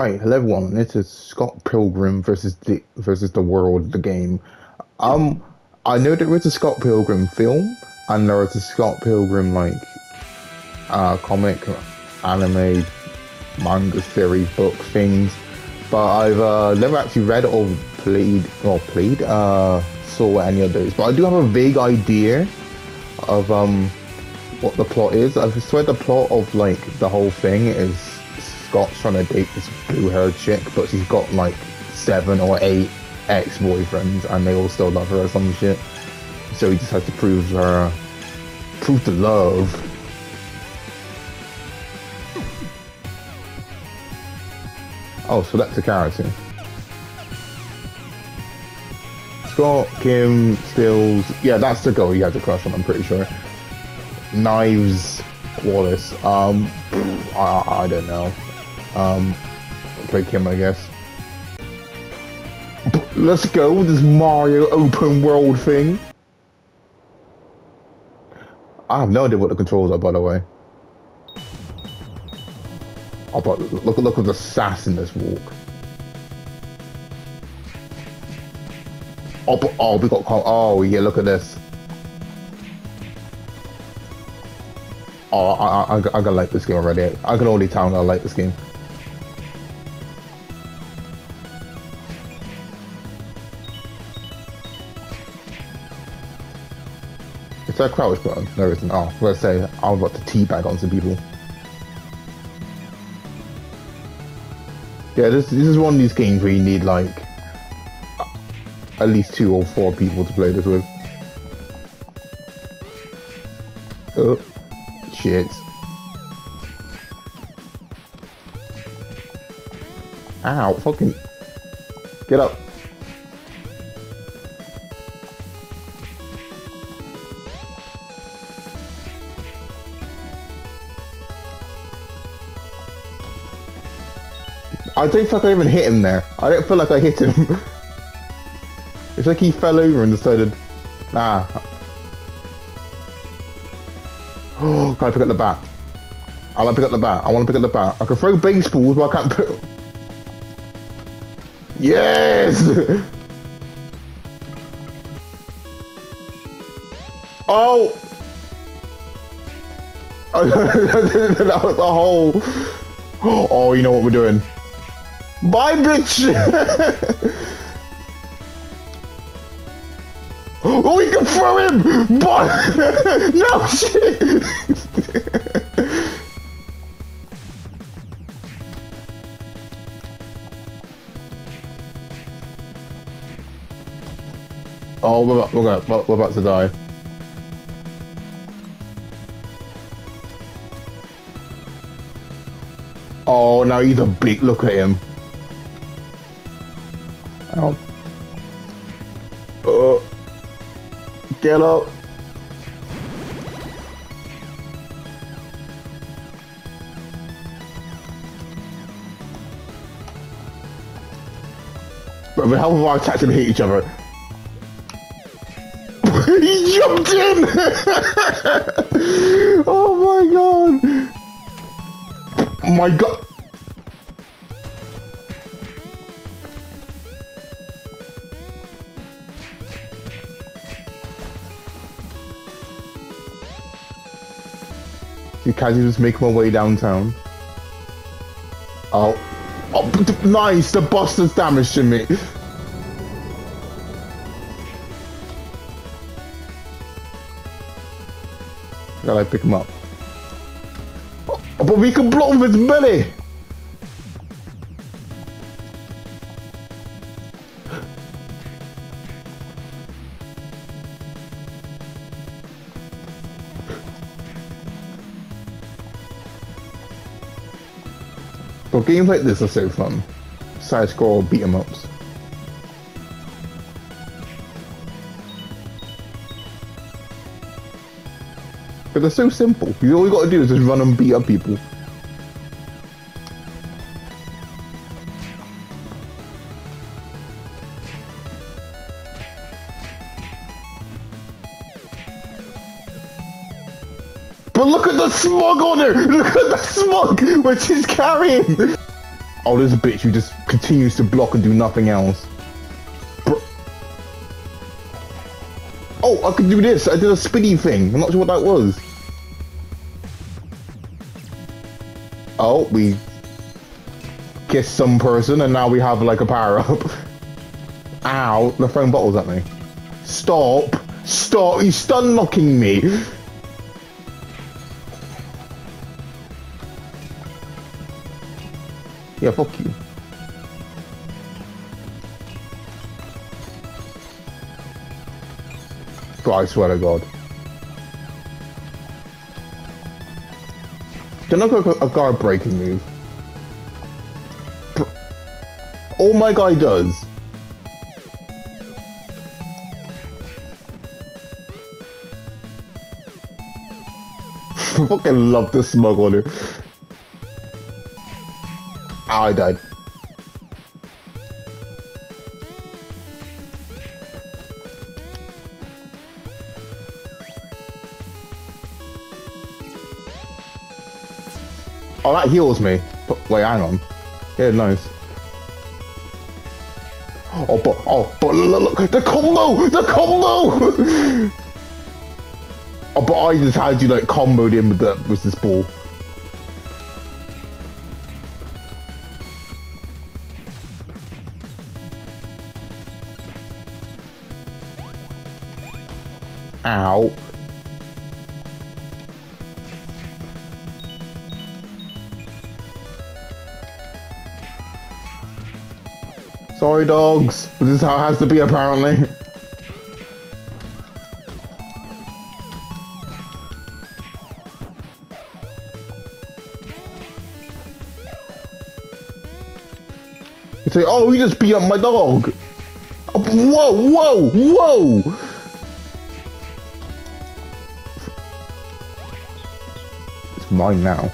Right, hello everyone. This is Scott Pilgrim versus the versus the world, the game. Um, I know there was a Scott Pilgrim film, and there was a Scott Pilgrim like uh comic, anime, manga series, book things, but I've uh, never actually read or played or played uh saw any of those. But I do have a vague idea of um what the plot is. I swear the plot of like the whole thing is Scott's trying to date this blue-haired chick, but she's got like seven or eight ex-boyfriends, and they all still love her or some shit. So he just has to prove her, prove the love. Oh, select a character. Scott, Kim, Stills. Yeah, that's the girl he has a crush on. I'm pretty sure. Knives, Wallace. Um, I, I don't know. Um, play Kim, I guess. Let's go with this Mario open world thing. I have no idea what the controls are, by the way. Oh, but look, look at the sass in this walk. Oh, but, oh, we got. Oh, yeah, look at this. Oh, I, I, I, I like this game already. I can already tell I like this game. There a crouch button? There isn't. Oh, let's say I'm about to teabag on some people. Yeah, this this is one of these games where you need like at least two or four people to play this with. Oh, shit. Ow, fucking. Get up. I don't feel like I even hit him there. I don't feel like I hit him. it's like he fell over and decided, nah. Oh, can I pick up the bat? I want to pick up the bat. I want to pick up the bat. I can throw baseballs, but I can't put... Yes! oh! that was a hole. Oh, you know what we're doing. Bye, bitch! oh, we can throw him! Bye! no, shit! oh, we're about, we're, about, we're about to die. Oh, now he's a big. Look at him. Oh. Oh. Get up. But the hell of our attacks and hit each other? he jumped in! oh my god! Oh my god! You can't just make my way downtown. Oh. Oh, nice! The boss is damaging me! Gotta pick him up. Oh, but we can block with his belly! Games like this are so fun. Side scroll beat 'em ups. But they're so simple. All you gotta do is just run and beat up people. But look at the smog on her! Look at the smog which she's carrying! Oh, this bitch who just continues to block and do nothing else. Bro- oh, I could do this. I did a spinny thing. I'm not sure what that was. Oh, we kissed some person and now we have like a power up. Ow, they're throwing bottles at me. Stop! Stop! You stun knocking me! Yeah, fuck you. Bro, I swear to God. Can I go a guard breaking move? All my guy does. I fucking love the smug Ow, I died. Oh, that heals me. Wait, hang on. Yeah, nice. Oh, but, oh, but look, look, the combo! The combo! oh, but I just had you, like, comboed in with, the, with this ball. Sorry, dogs. This is how it has to be, apparently. You say, oh, you just beat up my dog. Whoa, whoa, whoa! It's mine now.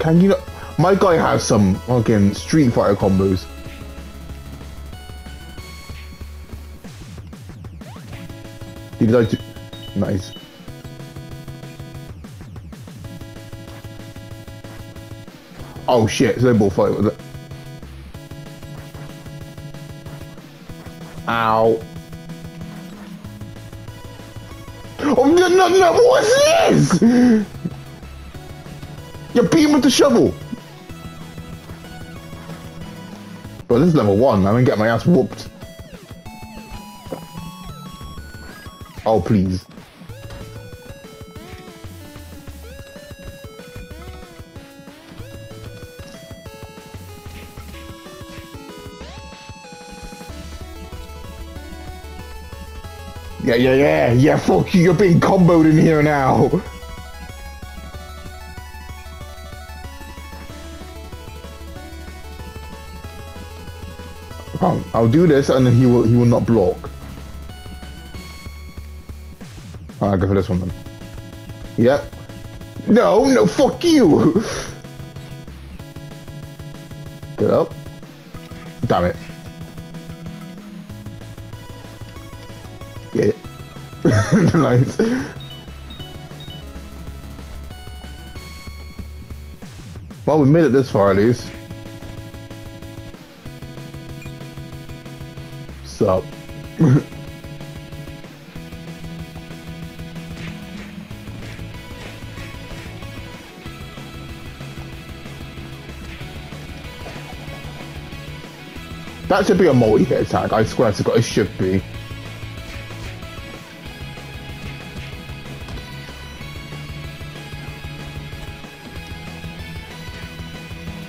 Can you not? My guy has some fucking Street Fighter combos. Did I do? Nice. Oh shit, they both fight with it. Ow. Oh no no no! What's this? Him with the shovel. Bro, this is level one. I'm gonna get my ass whooped. Oh please. Yeah, yeah, yeah, yeah, fuck you, you're being comboed in here now. Oh, I'll do this and then he will he will not block. I'll go for this one then. Yep. No, no, fuck you! Get up. Damn it. Yeah. nice. Well, we made it this far at least. That should be a multi-hit attack, I swear to god, it should be.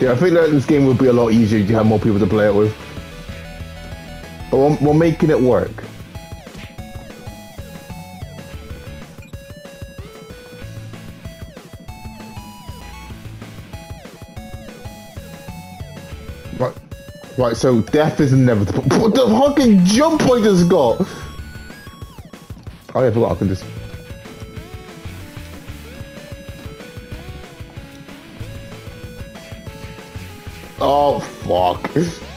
Yeah, I think that this game would be a lot easier if you had more people to play it with. We're, we're making it work. Right, right. So death is inevitable. What the fucking jump I just got? Oh yeah, I forgot I can just. Oh fuck.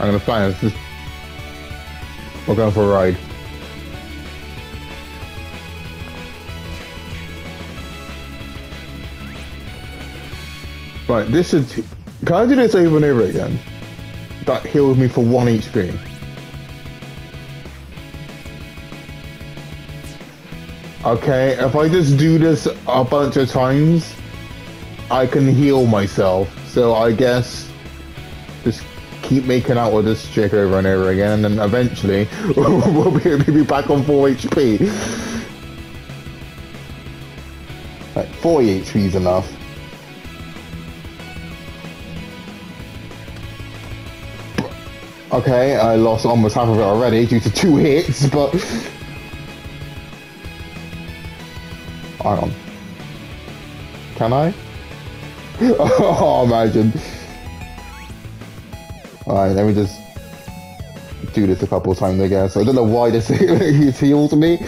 I'm gonna find us. We're going for a ride. Right, this is. Can I do this over and over again? That heals me for one HP. Okay, if I just do this a bunch of times, I can heal myself. So I guess keep making out with this chick over and over again, and then eventually we'll be, we'll be back on 4 HP. Like, 4 HP is enough. Okay, I lost almost half of it already due to two hits, but... Hang on. Can I? oh, imagine. Alright, let me just do this a couple of times, I guess. I don't know why this he's healed me.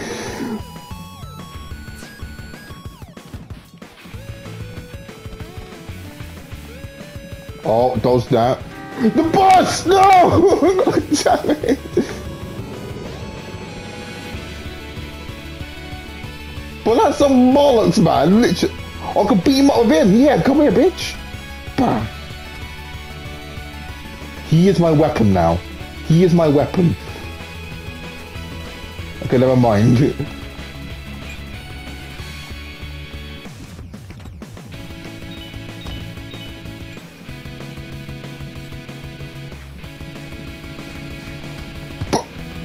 Oh, dodge that. The bus! No! Damn it! But that's some bollocks, man. Literally. I could beat him up with him. Yeah, come here, bitch. Bam. He is my weapon now. He is my weapon. Okay, never mind.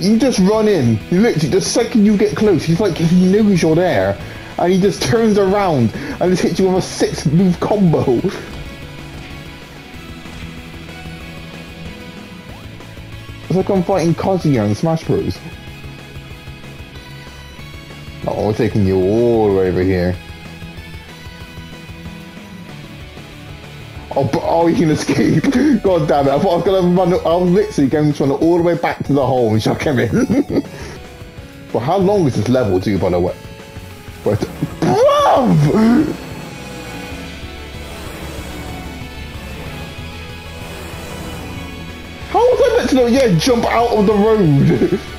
You just run in. Literally, the second you get close, he's like he knows you're there, and he just turns around and just hits you with a six-move combo. It's like I'm fighting Kazuya in Smash Bros. Oh, taking you all the way over here. Oh, but, oh, you can escape. God damn it. I thought I was going to run. I was literally going to run all the way back to the hole and chuck him in. but how long is this level, too, by the way? But, bruv! Was I meant to know? Yeah, jump out of the road.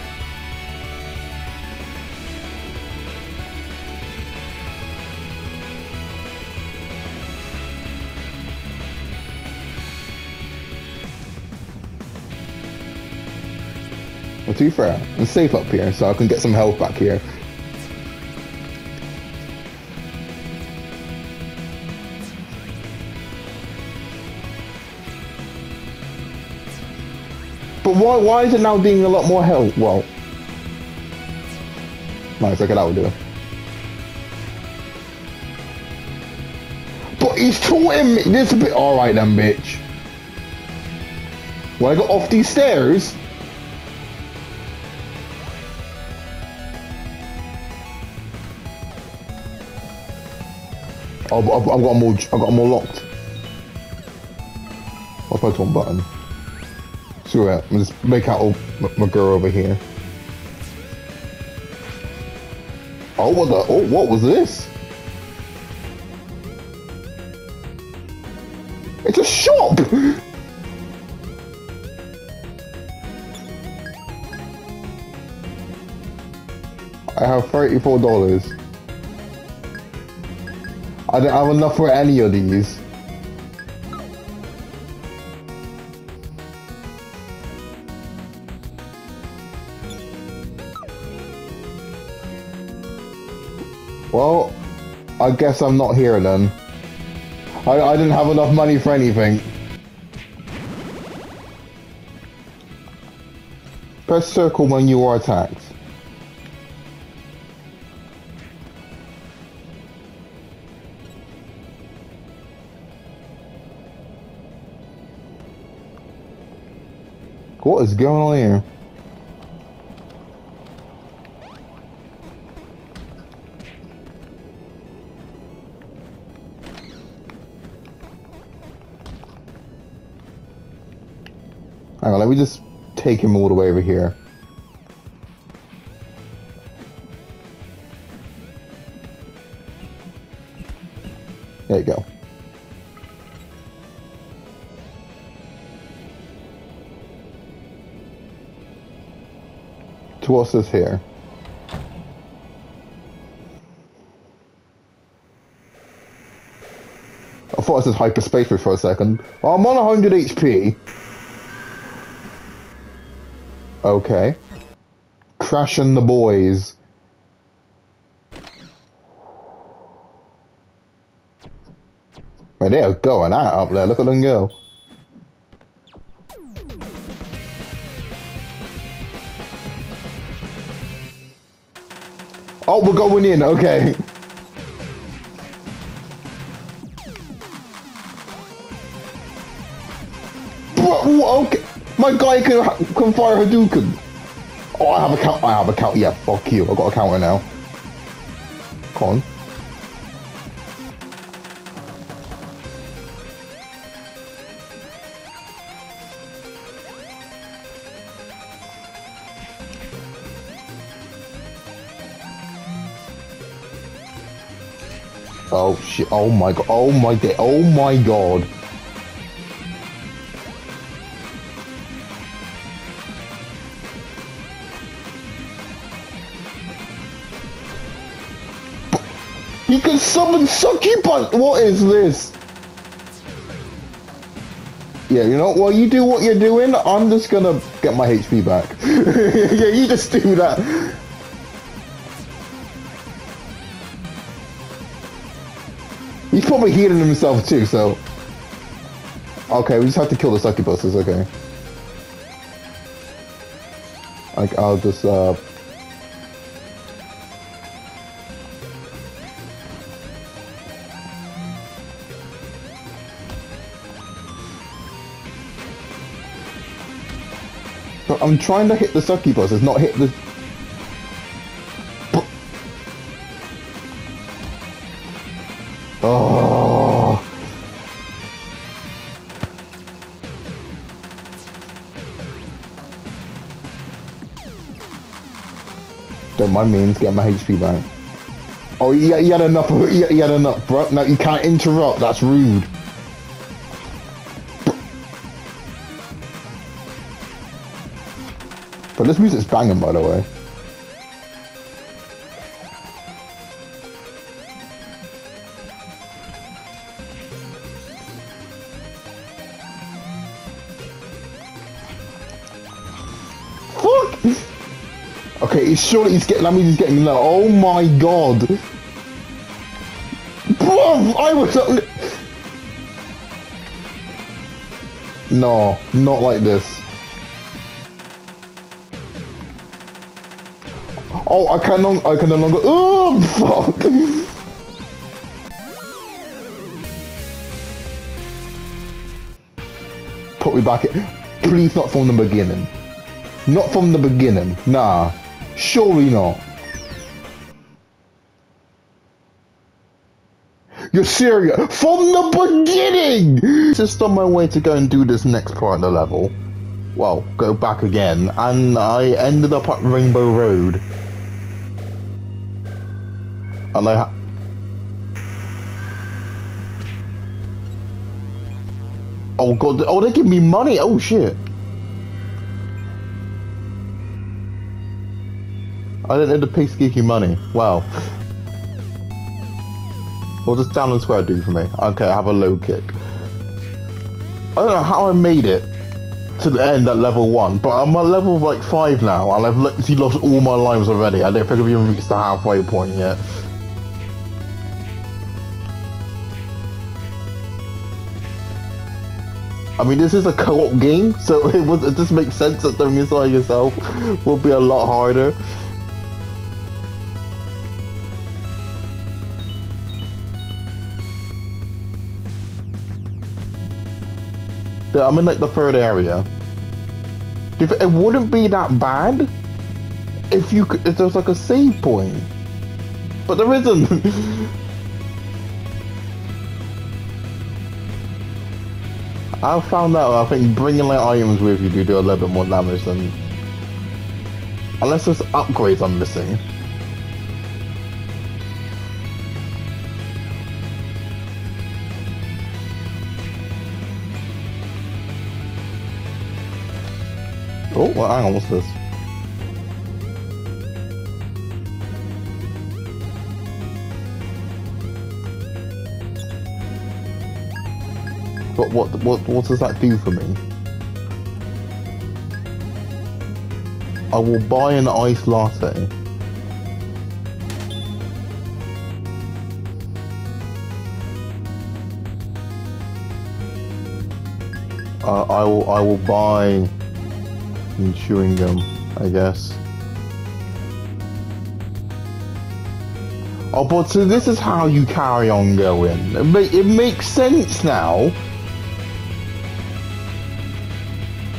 Well, to be fair, I'm safe up here, so I can get some health back here. Why, why is it now being a lot more health? Well, nice, okay, that will do. But he's taunting me. This a bit. Alright then, bitch. When I got off these stairs, Oh, I've, I've got all. I've got all locked. I'll press one button. Screw it. Just make out my, girl over here. Oh, what the? Oh, what was this? It's a shop. I have thirty-four dollars. I don't have enough for any of these. Well, I guess I'm not here then. I, I didn't have enough money for anything. Press circle when you are attacked. What is going on here? Just take him all the way over here. There you go. to what's this here? I thought this was hyperspace for a second. Well, I'm on 100 HP. Okay. Crashing the boys. Right, they're going out up there. Look at them go. Oh, we're going in. Okay. Guy can, can fire Hadouken. Oh, I have a count. I have a count. Yeah, fuck you. I've got a counter now. Come on. Oh shit! Oh my god! Oh, oh my god! Oh my god! Can summon succubus! What is this? Yeah, you know, while you do what you're doing, I'm just gonna get my HP back. yeah, you just do that. He's probably healing himself too, so... Okay, we just have to kill the succubuses, okay. Like, I'll just, uh... I'm trying to hit the succubuses, not hit the... Oh. Don't mind me, get my HP back. Oh, you, you had enough, you, you had enough, bro. No, you can't interrupt, that's rude. But this music's banging, by the way. Fuck! Okay, he's surely he's getting. That means he's getting low. Oh my god! Bro, I was. No, not like this. Oh, I can no, I can no longer. Oh, fuck! Put me back. Please, not from the beginning. Not from the beginning. Nah. Surely not. You're serious? From the beginning! Just on my way to go and do this next part of the level. Well, go back again, and I ended up at Rainbow Road. I Oh god, oh they give me money, oh shit. I didn't the pigs give you money. Wow. What does down and square do for me? Okay, I have a low kick. I don't know how I made it to the end at level 1, but I'm at level like 5 now, and I've literally lost all my lives already. I don't think I've even reached the halfway point yet. I mean, this is a co-op game, so it, would, it just makes sense that doing this by yourself will be a lot harder. Yeah, I'm in like the third area. If it wouldn't be that bad if you could, if there's like a save point, but there isn't. I found out, I think bringing like items with you do do a little bit more damage than... Unless there's upgrades I'm missing. Oh, well, hang on, what's this? But what what what does that do for me? I will buy an iced latte. Uh, I will I will buy chewing gum, I guess. Oh, but so this is how you carry on going. It, it makes sense now.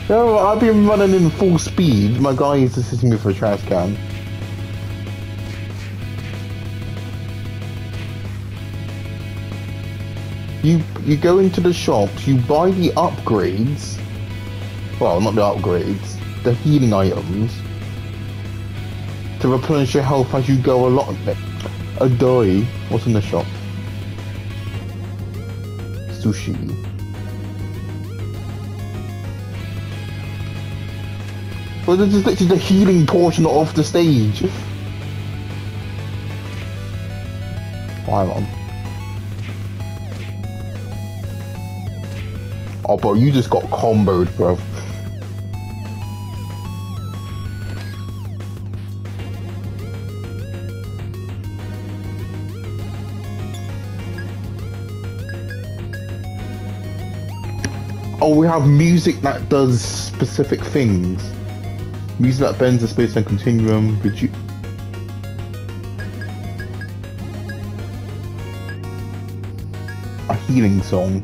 No, I've been running in full speed. My guy is assisting me for a trash can. You you go into the shops, you buy the upgrades. Well, not the upgrades, the healing items to replenish your health as you go along. A doi. What's in the shop? Sushi. Well, this is literally the healing portion of the stage. Hang on. Oh, bro, you just got comboed, bro. Oh, we have music that does specific things. Music that bends the space and continuum. Redu a healing song.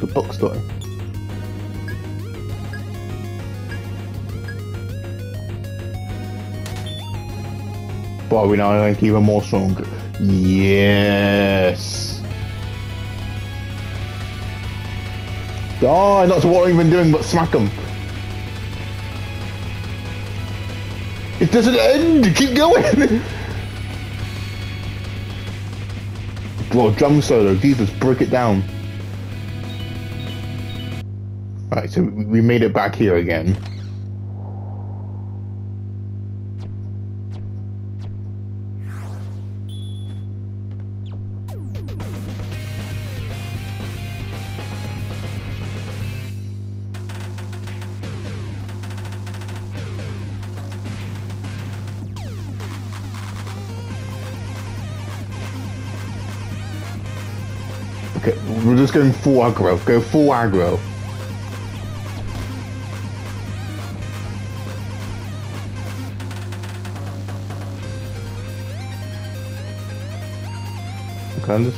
the bookstore. But we now like even more stronger. Yes. Ah, oh, that's what I'm even doing but smack him. It doesn't end! Keep going! Bro, drum solo, Jesus, break it down. Right, so we made it back here again. Okay, we're just going full aggro. Go full aggro. kann das?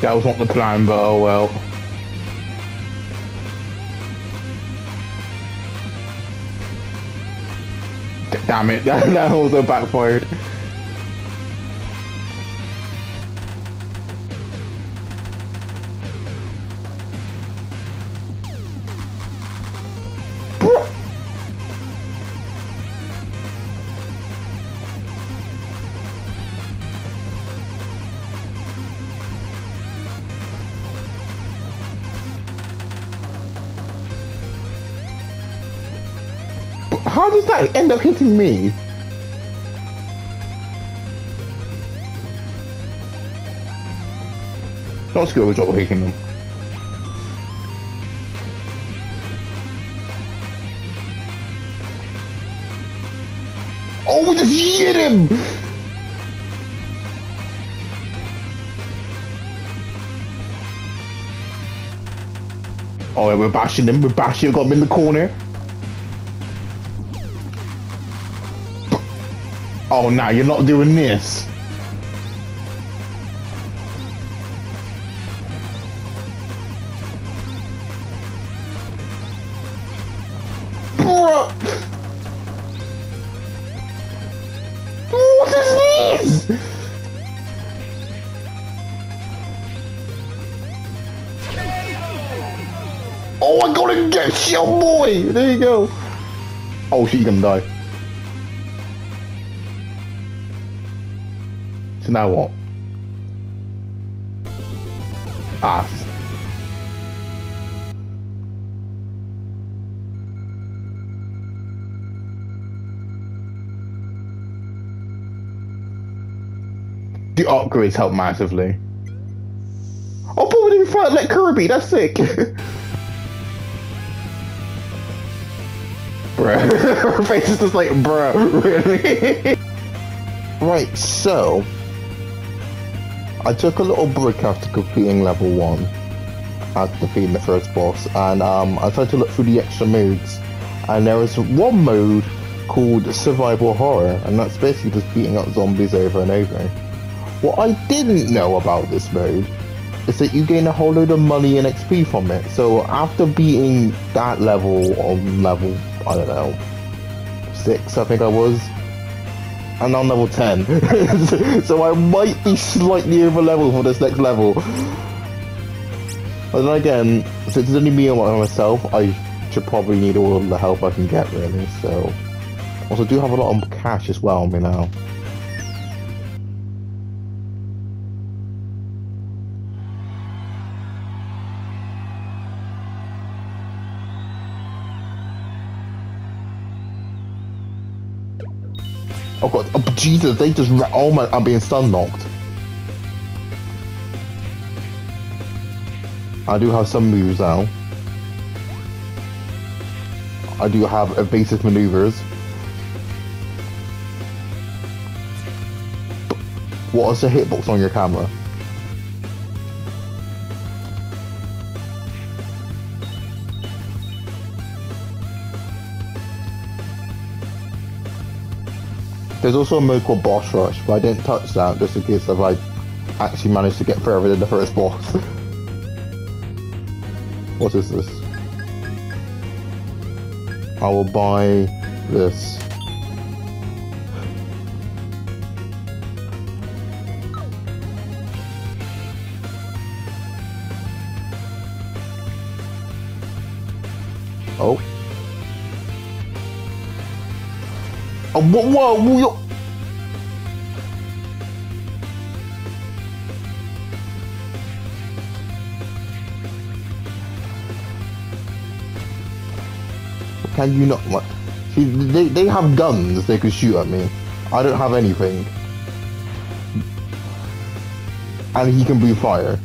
That was not the plan, but oh well. Damn it, that, that also backfired. How does that end up hitting me? Not good with job hitting them. Oh, we just hit him! Oh, we're bashing him, we're bashing him, got him in the corner. Oh, now you're not doing this. What is this? Oh I gotta get your boy! There you go. Oh you're gonna die. So now what? Ah. The upgrades help massively. Oh, but we didn't fight like Kirby. That's sick. bruh, her face is just like, bruh, really? right, so I took a little break after completing level one, after defeating the first boss, and um, I tried to look through the extra modes, and there was one mode called Survival Horror, and that's basically just beating up zombies over and over. What I didn't know about this mode is that you gain a whole load of money and XP from it. So after beating that level on level, I don't know, six, I think I was, and on level 10. so I might be slightly over level for this next level. But then again, since it's only me and myself, I should probably need all the help I can get really, so. Also do have a lot of cash as well on me now. Oh god, oh, Jesus, they just, oh my, I'm being stun knocked. I do have some moves now. I do have evasive maneuvers. What is the hitbox on your camera? There's also a mode called Boss Rush, but I didn't touch that just in case if I actually managed to get further than the first boss. what is this? I will buy this. Oh. Oh, whoa, whoa, whoa. Can you not? What? See, they, they have guns they could shoot at me. I don't have anything. And he can breathe fire.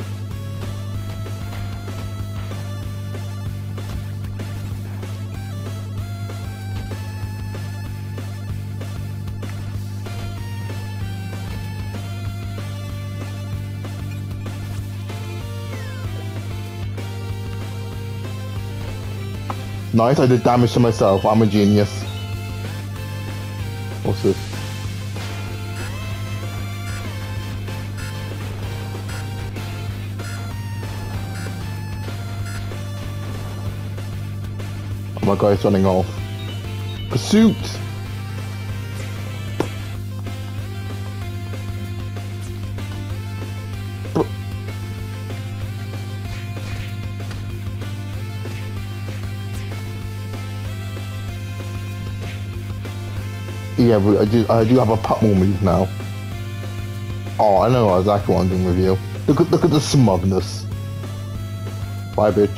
Nice, I did damage to myself. I'm a genius. What's this? Oh my god, it's running off. Pursuit! Yeah, I do, I do have a Putmore move now. Oh, I know exactly what I'm doing with you. Look at, look at the smugness. Bye, bitch.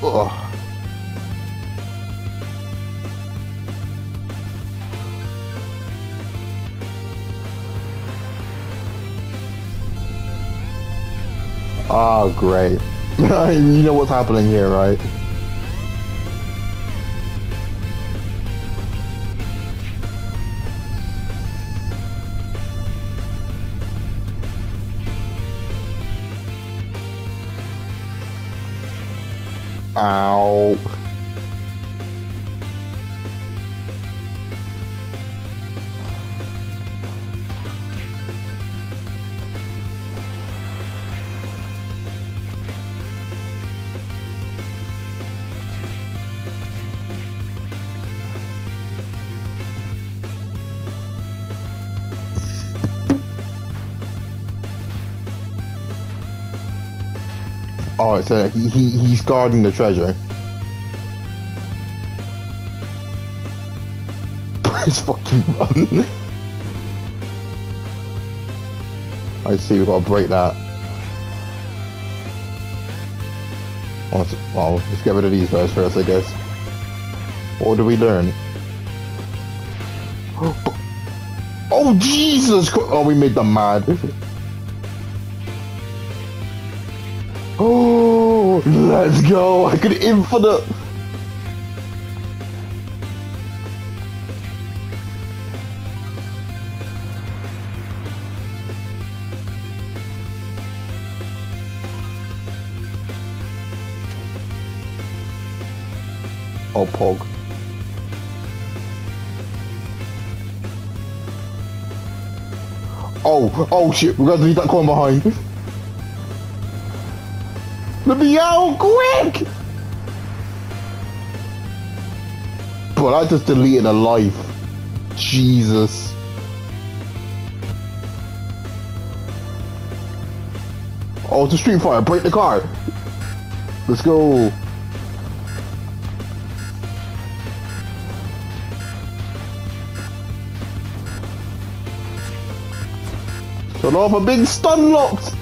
Ugh. Oh, great. You know what's happening here, right? Ow. Oh, so he, he he's guarding the treasure. It's fucking run. I see, we've gotta break that. Oh, well, let's get rid of these guys first, I guess. What do we learn? Oh, Jesus! Oh, we made them mad. Let's go! I could infinite. Oh, Pog. Oh, oh shit, we gotta leave that coin behind. Let me out, quick! But I just deleted a life. Jesus. Oh, it's a street fire. Break the car. Let's go. Turn off a big stun locked.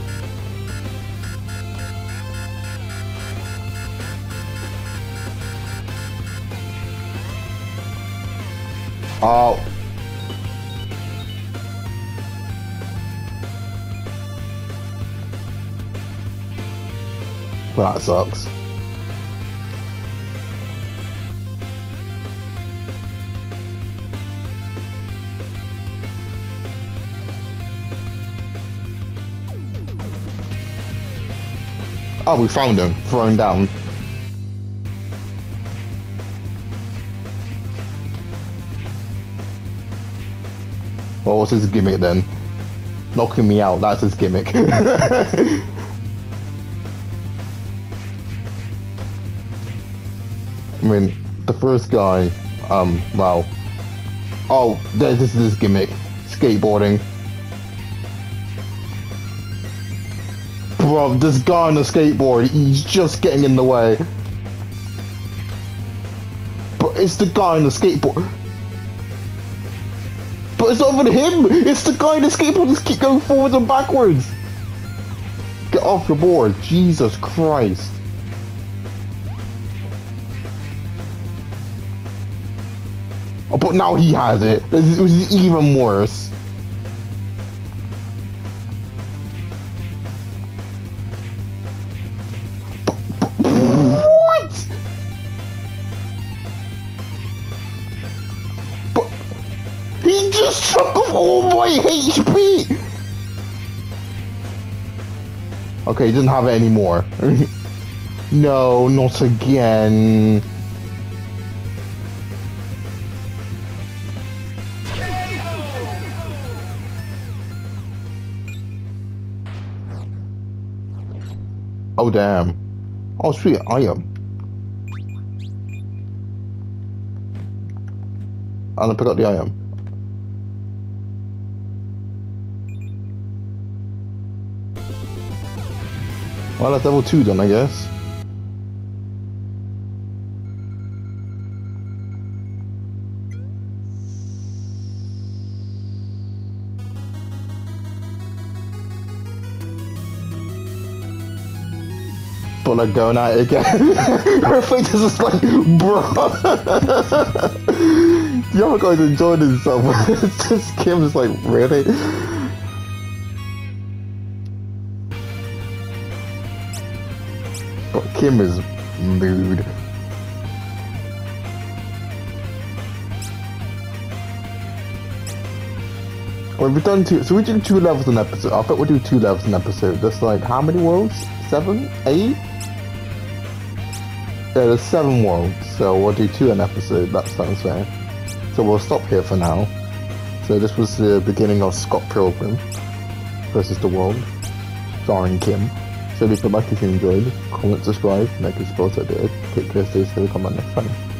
Oh. That sucks. Oh, we found him. Thrown down. What was his gimmick then? Knocking me out, that's his gimmick. I mean, the first guy, um, well, oh, this is his gimmick, skateboarding. Bro, this guy on the skateboard, he's just getting in the way. But it's the guy on the skateboard. It's not even him! It's the guy in the skateboard just keep going forwards and backwards! Get off your board, Jesus Christ. Oh, but now he has it. It was even worse. HP. Okay, he doesn't have it anymore. no, not again. Oh damn. Oh sweet, I am. I'm gonna pick the item. Well, that's level 2 then, I guess. Like going at it again. Her face is just like, bro. other guy's enjoying himself. it's just Kim's like, really? Kim is. Well, we've done two, so we do two levels an episode. I thought we'd do two levels an episode. That's like, how many worlds? Seven? Eight? Yeah, there's seven worlds, so we'll do two an episode, that sounds fair. So we'll stop here for now. So this was the beginning of Scott Pilgrim versus the World, starring Kim. So if you enjoyed, comment, subscribe, make a support I did. Take care, stay safe, come back next time.